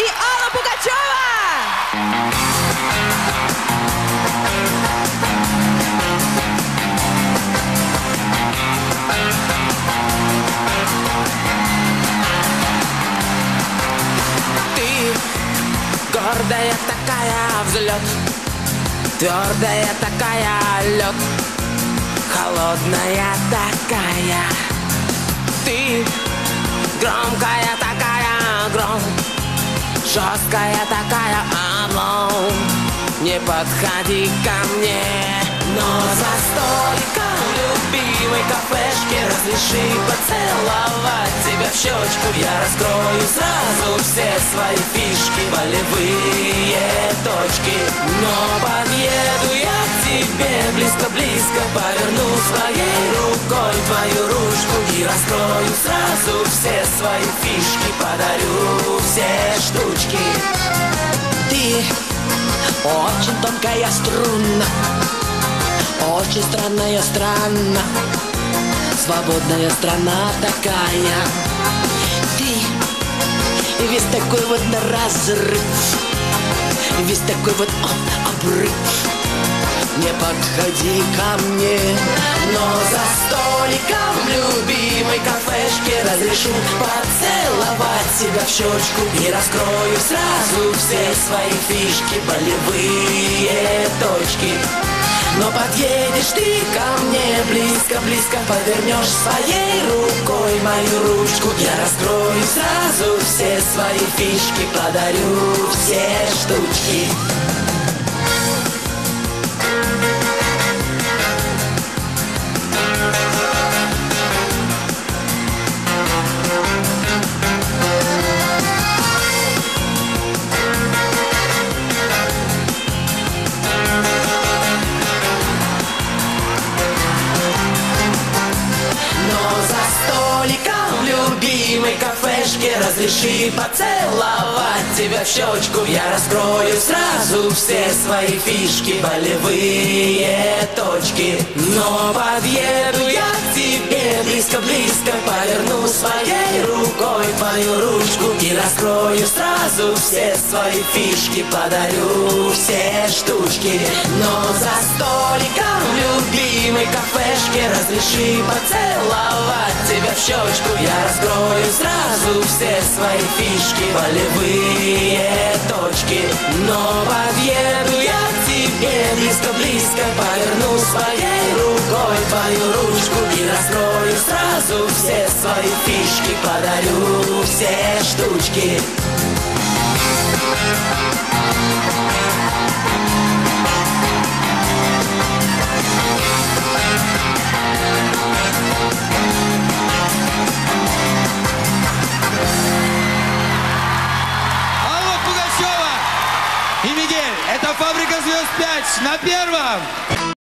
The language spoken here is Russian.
и Алла Пугачева! Гордая такая взлет Твердая такая лед Холодная такая. Ты громкая Жесткая такая облом Не подходи ко мне Но за столиком любимой кафешки Разреши поцеловать тебя в щечку. Я раскрою сразу все свои фишки. Болевые точки. Но подъеду я к тебе близко-близко. Поверну своей рукой твою ручку И раскрою сразу все свои фишки Подарю все штучки. Ты очень тонкая струна Очень странная страна Свободная страна такая. Ты весь такой вот на разрыв Весь такой вот обрыв. Не подходи ко мне Но за столиком любимой кафешки Разрешу. Поцеловать тебя в щечку И раскрою сразу все свои фишки Болевые точки. Но подъедешь ты ко мне близко-близко Повернешь своей рукой мою ручку. Я раскрою сразу все свои фишки Подарю все штучки кафешки Разреши поцеловать тебя в щечку Я раскрою сразу все свои фишки. Болевые точки. Но подъеду я к тебе близко-близко. Поверну своей рукой твою ручку И раскрою сразу все свои фишки. Подарю все штучки. Но за столиком любимой кафешки Разреши поцеловать тебя в щечку Я раскрою сразу все свои фишки. Болевые точки Но подъеду я к тебе. Близко-близко Поверну своей рукой твою ручку И раскрою сразу все свои фишки. Подарю все штучки. Алла звезд 5» на первом.